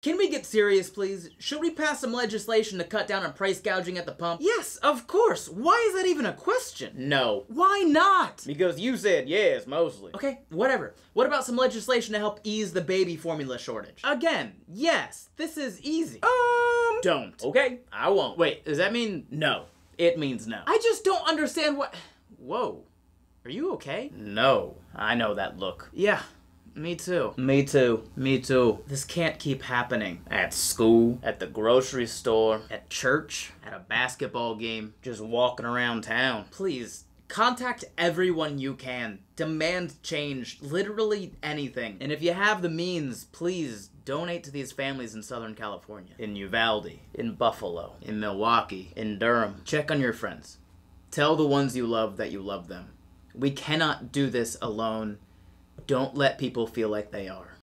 Can we get serious, please? Should we pass some legislation to cut down on price gouging at the pump? Yes, of course. Why is that even a question? No. Why not? Because you said yes, mostly. Okay, Whatever. What about some legislation to help ease the baby formula shortage? again, yes, this is easy. Um. Don't. Okay? I won't. Wait, does that mean No. It means no. I just don't understand what. Whoa. Are you okay? No. I know that look. Yeah, me too. Me too. Me too. This can't keep happening. At school, at the grocery store, At church? at a basketball game, just walking around town. Please, contact everyone you can. Demand change. Literally anything. And if you have the means, please donate to these families in Southern California. In Uvalde, in Buffalo, in Milwaukee, in Durham. Check on your friends. Tell the ones you love that you love them. We cannot do this alone. Don't let people feel like they are.